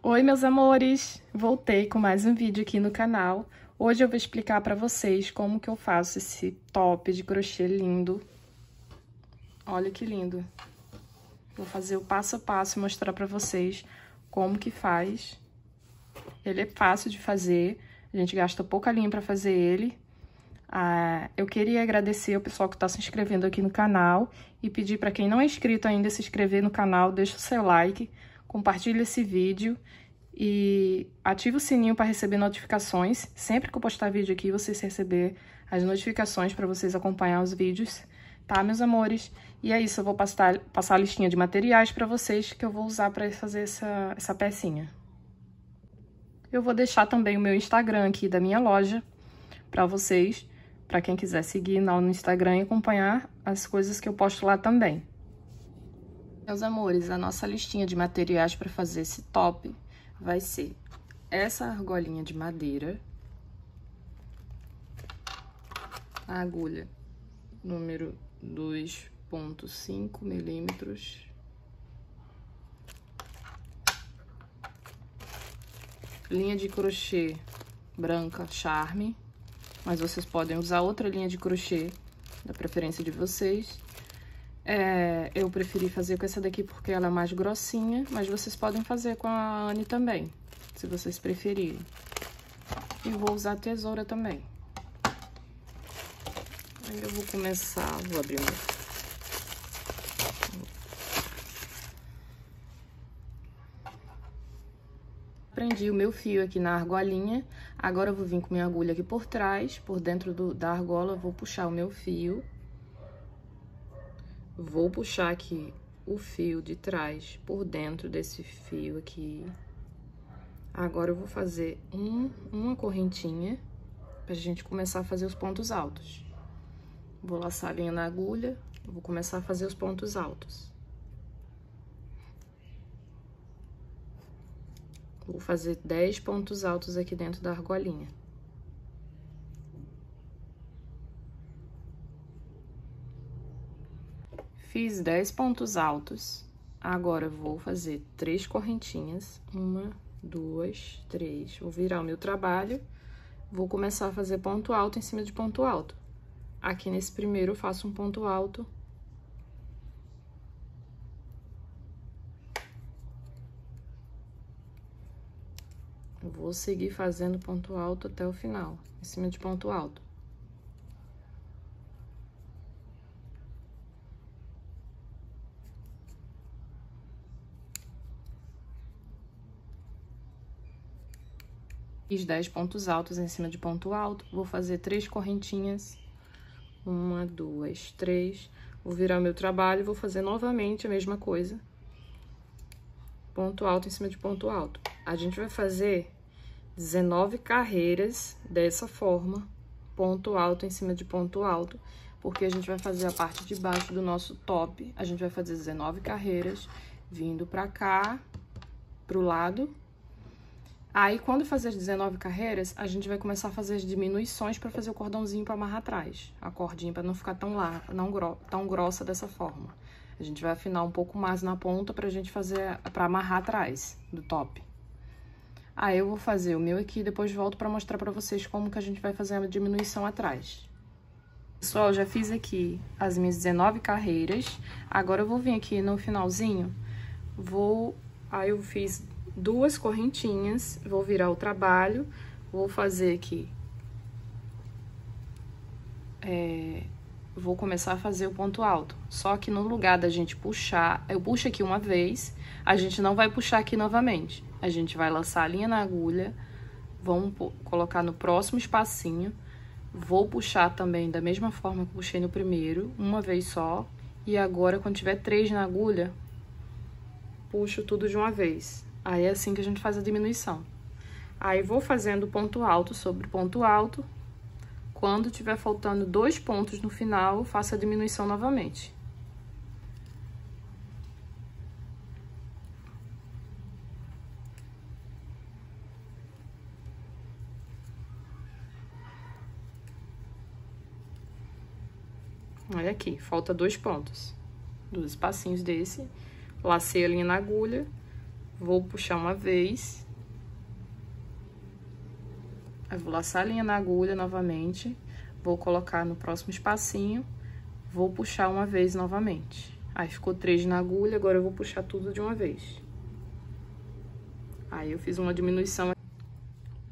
Oi, meus amores! Voltei com mais um vídeo aqui no canal. Hoje eu vou explicar pra vocês como que eu faço esse top de crochê lindo. Olha que lindo! Vou fazer o passo a passo e mostrar pra vocês como que faz. Ele é fácil de fazer, a gente gasta pouca linha pra fazer ele. Ah, eu queria agradecer o pessoal que está se inscrevendo aqui no canal e pedir para quem não é inscrito ainda se inscrever no canal, deixa o seu like, compartilhe esse vídeo e ative o sininho para receber notificações. Sempre que eu postar vídeo aqui, vocês receber as notificações para vocês acompanhar os vídeos, tá, meus amores? E é isso, eu vou passar, passar a listinha de materiais para vocês que eu vou usar para fazer essa, essa pecinha. Eu vou deixar também o meu Instagram aqui da minha loja para vocês, para quem quiser seguir no Instagram e acompanhar as coisas que eu posto lá também. Meus amores, a nossa listinha de materiais para fazer esse top vai ser essa argolinha de madeira, a agulha número 2.5 milímetros, linha de crochê branca Charme, mas vocês podem usar outra linha de crochê, da preferência de vocês. É, eu preferi fazer com essa daqui porque ela é mais grossinha, mas vocês podem fazer com a Anne também, se vocês preferirem. E vou usar tesoura também. Aí eu vou começar, vou abrir meu prendi o meu fio aqui na argolinha. Agora eu vou vir com minha agulha aqui por trás, por dentro do, da argola, vou puxar o meu fio. Vou puxar aqui o fio de trás por dentro desse fio aqui. Agora eu vou fazer um, uma correntinha pra gente começar a fazer os pontos altos. Vou laçar a linha na agulha, vou começar a fazer os pontos altos. Vou fazer 10 pontos altos aqui dentro da argolinha. Fiz 10 pontos altos. Agora, vou fazer três correntinhas. Uma, duas, três. Vou virar o meu trabalho. Vou começar a fazer ponto alto em cima de ponto alto. Aqui nesse primeiro, eu faço um ponto alto Vou seguir fazendo ponto alto até o final, em cima de ponto alto. Fiz 10 pontos altos em cima de ponto alto, vou fazer três correntinhas. Uma, duas, três. Vou virar o meu trabalho, vou fazer novamente a mesma coisa. Ponto alto em cima de ponto alto. A gente vai fazer 19 carreiras dessa forma, ponto alto em cima de ponto alto, porque a gente vai fazer a parte de baixo do nosso top, a gente vai fazer 19 carreiras, vindo pra cá, pro lado. Aí, quando fazer as 19 carreiras, a gente vai começar a fazer as diminuições para fazer o cordãozinho para amarrar atrás, a cordinha para não ficar tão lá, não gro tão grossa dessa forma. A gente vai afinar um pouco mais na ponta pra gente fazer, para amarrar atrás do top. Aí eu vou fazer o meu aqui e depois volto para mostrar para vocês como que a gente vai fazer a diminuição atrás. Pessoal, já fiz aqui as minhas 19 carreiras. Agora eu vou vir aqui no finalzinho, vou... Aí eu fiz duas correntinhas, vou virar o trabalho, vou fazer aqui... É, vou começar a fazer o ponto alto. Só que no lugar da gente puxar, eu puxo aqui uma vez, a gente não vai puxar aqui novamente. A gente vai lançar a linha na agulha, vamos colocar no próximo espacinho, vou puxar também da mesma forma que puxei no primeiro, uma vez só, e agora quando tiver três na agulha, puxo tudo de uma vez. Aí é assim que a gente faz a diminuição. Aí vou fazendo ponto alto sobre ponto alto, quando tiver faltando dois pontos no final, faço a diminuição novamente. Olha aqui, falta dois pontos. Dois espacinhos desse. Lacei a linha na agulha, Vou puxar uma vez. Aí, vou laçar a linha na agulha novamente. Vou colocar no próximo espacinho. Vou puxar uma vez novamente. Aí, ficou três na agulha, agora eu vou puxar tudo de uma vez. Aí, eu fiz uma diminuição.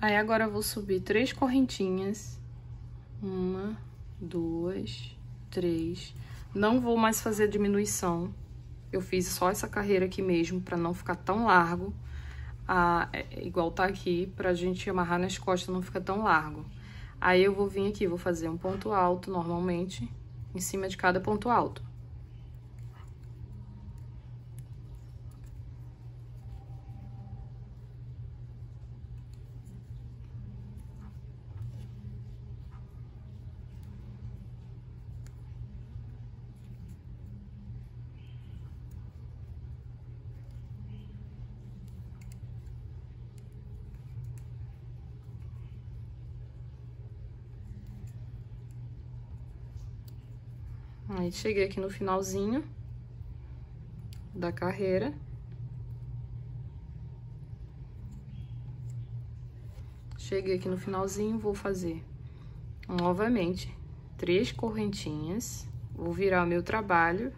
Aí, agora eu vou subir três correntinhas. Uma, duas, três. Não vou mais fazer diminuição. Eu fiz só essa carreira aqui mesmo, pra não ficar tão largo. Ah, é, igual tá aqui, pra gente amarrar nas costas não ficar tão largo. Aí, eu vou vir aqui, vou fazer um ponto alto, normalmente, em cima de cada ponto alto. Aí, cheguei aqui no finalzinho da carreira. Cheguei aqui no finalzinho, vou fazer novamente três correntinhas. Vou virar o meu trabalho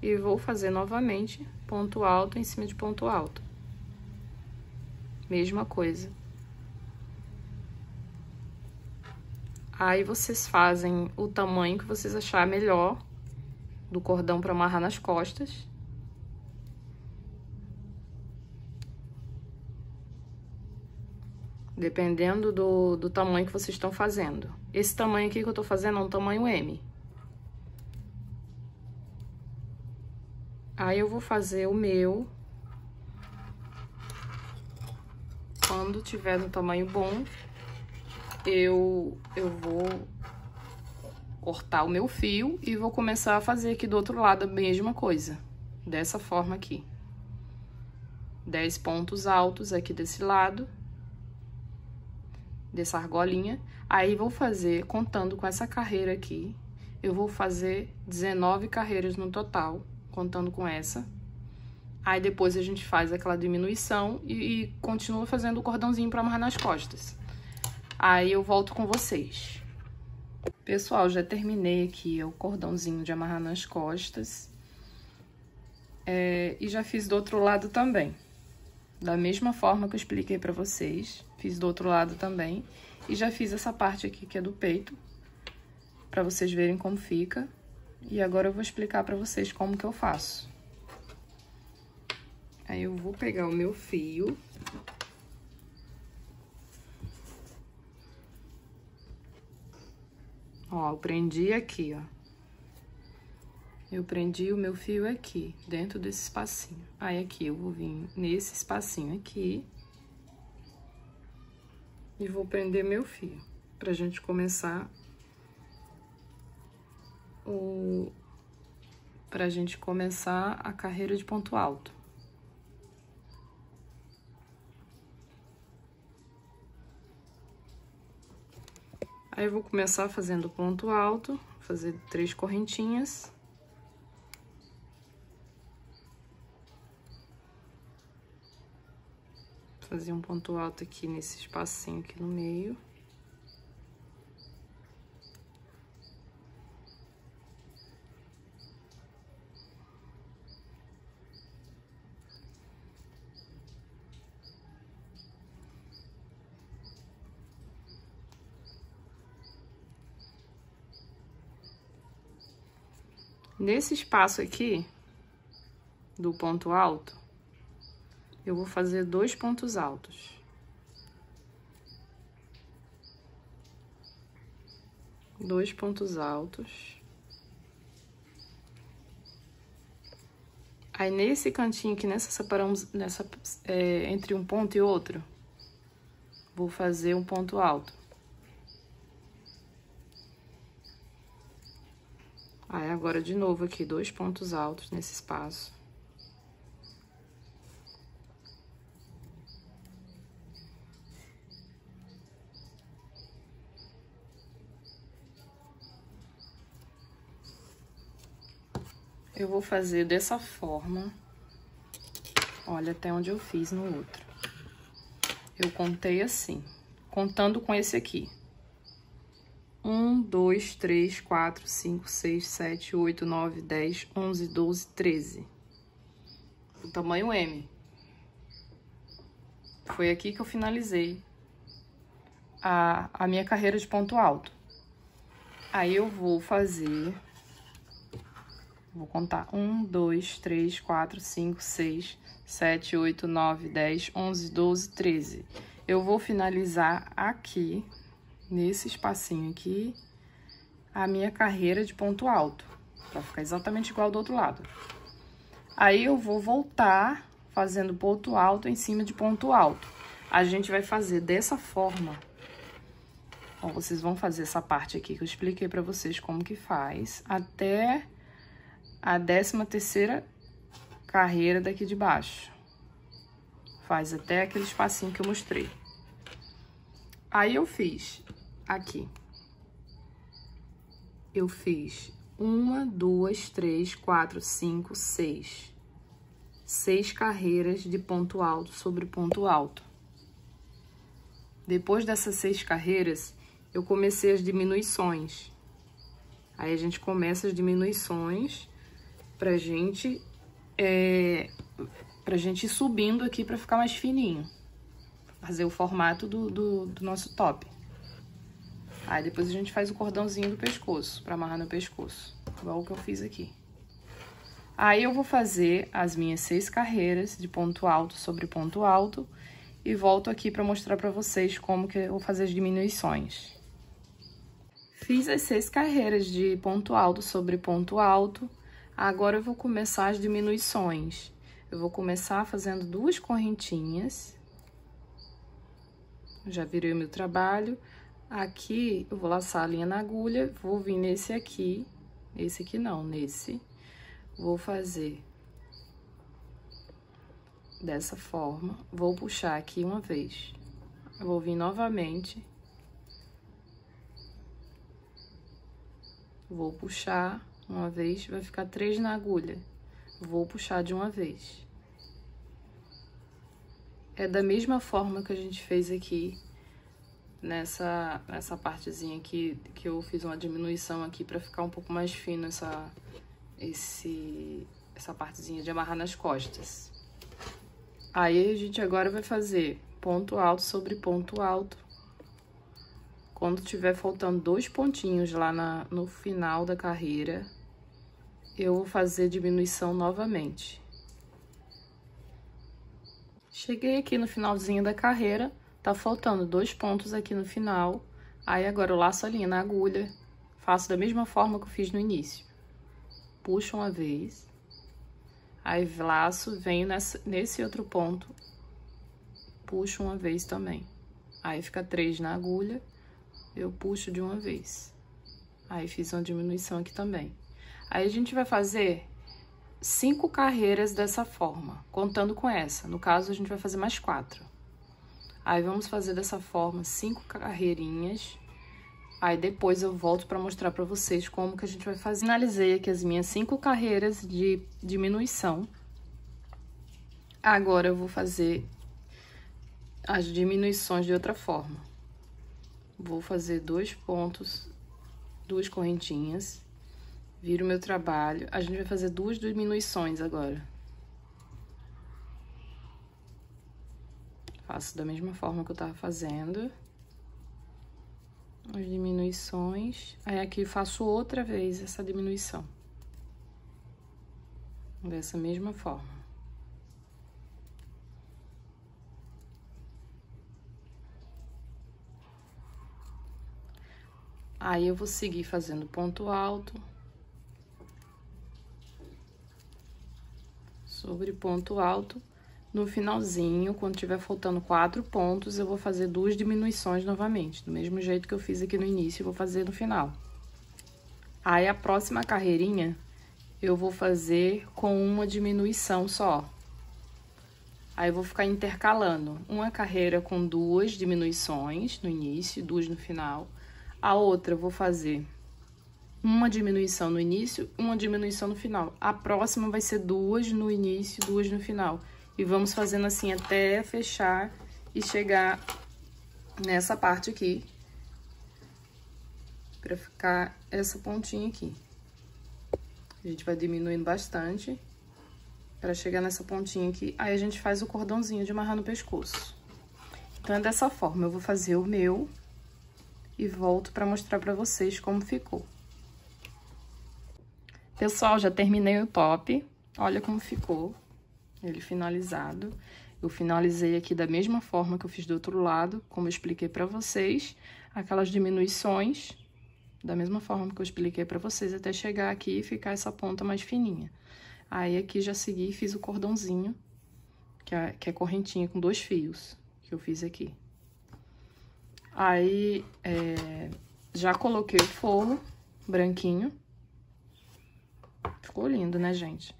e vou fazer novamente ponto alto em cima de ponto alto. Mesma coisa. Aí vocês fazem o tamanho que vocês achar melhor do cordão para amarrar nas costas. Dependendo do, do tamanho que vocês estão fazendo. Esse tamanho aqui que eu tô fazendo é um tamanho M. Aí eu vou fazer o meu. Quando tiver no tamanho bom, eu, eu vou cortar o meu fio e vou começar a fazer aqui do outro lado a mesma coisa. Dessa forma aqui. Dez pontos altos aqui desse lado. Dessa argolinha. Aí, vou fazer, contando com essa carreira aqui, eu vou fazer 19 carreiras no total, contando com essa. Aí, depois a gente faz aquela diminuição e, e continua fazendo o cordãozinho pra amarrar nas costas. Aí eu volto com vocês. Pessoal, já terminei aqui o cordãozinho de amarrar nas costas. É, e já fiz do outro lado também. Da mesma forma que eu expliquei pra vocês. Fiz do outro lado também. E já fiz essa parte aqui que é do peito. Pra vocês verem como fica. E agora eu vou explicar pra vocês como que eu faço. Aí eu vou pegar o meu fio Ó, eu prendi aqui, ó. Eu prendi o meu fio aqui, dentro desse espacinho. Aí, aqui, eu vou vir nesse espacinho aqui. E vou prender meu fio, pra gente começar o... Pra gente começar a carreira de ponto alto. Aí, eu vou começar fazendo ponto alto, fazer três correntinhas. Fazer um ponto alto aqui nesse espacinho aqui no meio. Nesse espaço aqui, do ponto alto, eu vou fazer dois pontos altos. Dois pontos altos. Aí, nesse cantinho aqui, nessa separamos, nessa, é, entre um ponto e outro, vou fazer um ponto alto. Aí, agora, de novo aqui, dois pontos altos nesse espaço. Eu vou fazer dessa forma. Olha até onde eu fiz no outro. Eu contei assim, contando com esse aqui. Um, dois, três, quatro, cinco, seis, sete, oito, nove, dez, onze, doze, treze. O tamanho M. Foi aqui que eu finalizei a, a minha carreira de ponto alto. Aí eu vou fazer... Vou contar um, dois, três, quatro, cinco, seis, sete, oito, nove, dez, onze, doze, treze. Eu vou finalizar aqui, nesse espacinho aqui, a minha carreira de ponto alto, pra ficar exatamente igual do outro lado. Aí, eu vou voltar fazendo ponto alto em cima de ponto alto. A gente vai fazer dessa forma. Vocês vão fazer essa parte aqui que eu expliquei pra vocês como que faz, até a décima terceira carreira daqui de baixo. Faz até aquele espacinho que eu mostrei. Aí, eu fiz aqui. Eu fiz uma, duas, três, quatro, cinco, seis. Seis carreiras de ponto alto sobre ponto alto. Depois dessas seis carreiras, eu comecei as diminuições. Aí, a gente começa as diminuições pra gente é, pra gente ir subindo aqui pra ficar mais fininho. Fazer o formato do, do, do nosso top. Aí depois a gente faz o cordãozinho do pescoço, pra amarrar no pescoço. Igual o que eu fiz aqui. Aí eu vou fazer as minhas seis carreiras de ponto alto sobre ponto alto e volto aqui para mostrar para vocês como que eu vou fazer as diminuições. Fiz as seis carreiras de ponto alto sobre ponto alto Agora eu vou começar as diminuições. Eu vou começar fazendo duas correntinhas. Já virei o meu trabalho. Aqui eu vou laçar a linha na agulha, vou vir nesse aqui, esse aqui não, nesse. Vou fazer dessa forma, vou puxar aqui uma vez. Eu vou vir novamente. Vou puxar uma vez, vai ficar três na agulha. Vou puxar de uma vez. É da mesma forma que a gente fez aqui nessa, nessa partezinha aqui, que eu fiz uma diminuição aqui pra ficar um pouco mais fino essa, esse, essa partezinha de amarrar nas costas. Aí, a gente agora vai fazer ponto alto sobre ponto alto quando tiver faltando dois pontinhos lá na, no final da carreira, eu vou fazer diminuição novamente. Cheguei aqui no finalzinho da carreira, tá faltando dois pontos aqui no final. Aí agora eu laço a linha na agulha, faço da mesma forma que eu fiz no início. Puxo uma vez, aí laço, venho nessa, nesse outro ponto, puxo uma vez também. Aí fica três na agulha eu puxo de uma vez. Aí, fiz uma diminuição aqui também. Aí, a gente vai fazer cinco carreiras dessa forma, contando com essa. No caso, a gente vai fazer mais quatro. Aí, vamos fazer dessa forma cinco carreirinhas. Aí, depois eu volto para mostrar para vocês como que a gente vai fazer. Finalizei aqui as minhas cinco carreiras de diminuição. Agora, eu vou fazer as diminuições de outra forma. Vou fazer dois pontos, duas correntinhas, viro meu trabalho. A gente vai fazer duas diminuições agora. Faço da mesma forma que eu tava fazendo. As diminuições. Aí, aqui faço outra vez essa diminuição. Dessa mesma forma. Aí, eu vou seguir fazendo ponto alto. Sobre ponto alto. No finalzinho, quando tiver faltando quatro pontos, eu vou fazer duas diminuições novamente. Do mesmo jeito que eu fiz aqui no início, eu vou fazer no final. Aí, a próxima carreirinha, eu vou fazer com uma diminuição só. Aí, eu vou ficar intercalando uma carreira com duas diminuições no início, duas no final a outra eu vou fazer uma diminuição no início, uma diminuição no final. A próxima vai ser duas no início, duas no final. E vamos fazendo assim até fechar e chegar nessa parte aqui. Pra ficar essa pontinha aqui. A gente vai diminuindo bastante para chegar nessa pontinha aqui. Aí a gente faz o cordãozinho de amarrar no pescoço. Então, é dessa forma. Eu vou fazer o meu e volto para mostrar para vocês como ficou. Pessoal, já terminei o top. Olha como ficou ele finalizado. Eu finalizei aqui da mesma forma que eu fiz do outro lado, como eu expliquei para vocês. Aquelas diminuições da mesma forma que eu expliquei para vocês, até chegar aqui e ficar essa ponta mais fininha. Aí, aqui já segui e fiz o cordãozinho, que é, que é correntinha com dois fios, que eu fiz aqui. Aí, é, já coloquei o forro branquinho. Ficou lindo, né, gente?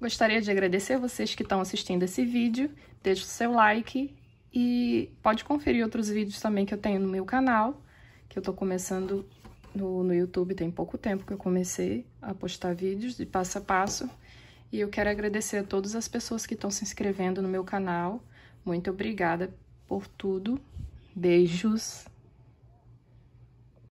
Gostaria de agradecer vocês que estão assistindo esse vídeo. Deixe o seu like e pode conferir outros vídeos também que eu tenho no meu canal que eu tô começando no, no YouTube, tem pouco tempo que eu comecei a postar vídeos de passo a passo. E eu quero agradecer a todas as pessoas que estão se inscrevendo no meu canal. Muito obrigada por tudo. Beijos.